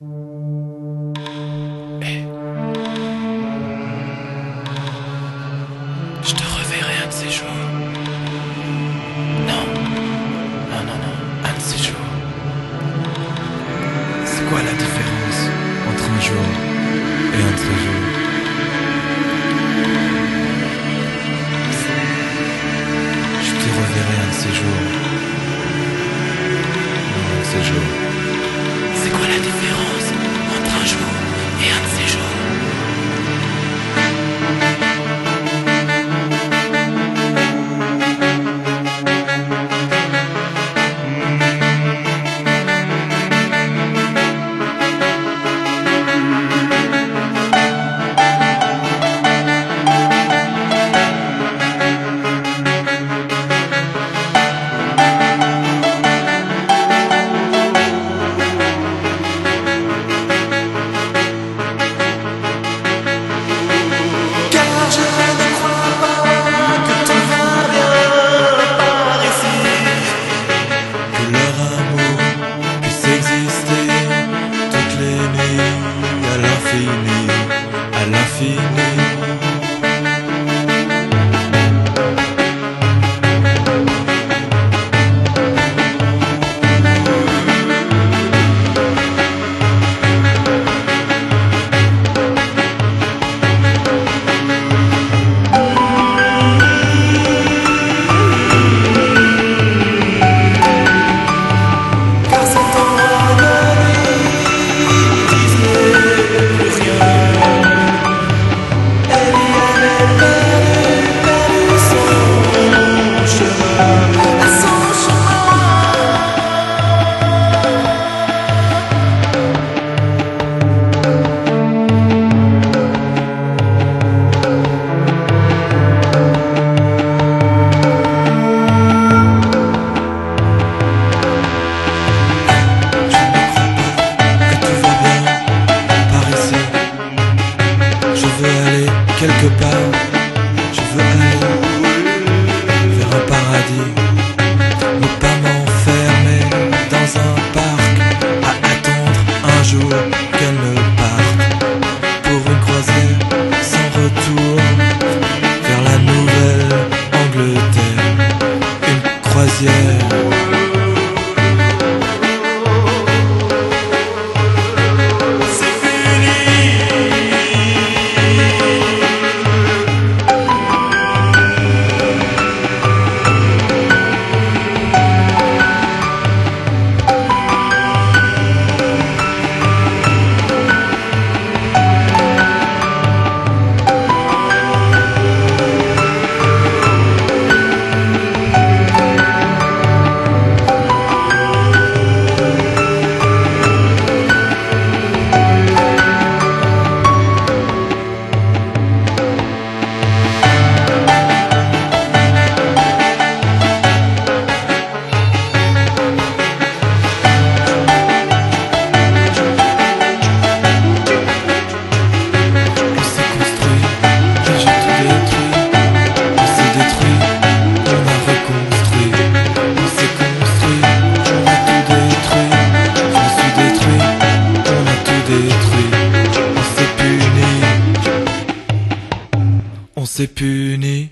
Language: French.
Je te reverrai un de ces jours. Non. Non, non, non. Un de ces jours. C'est quoi la différence entre un jour et un de ces jours Je te reverrai un de ces jours. Un de ces jours. Quelque part. Je veux aller vers un paradis. Ne pas m'enfermer dans un parc à attendre un jour On s'est puni.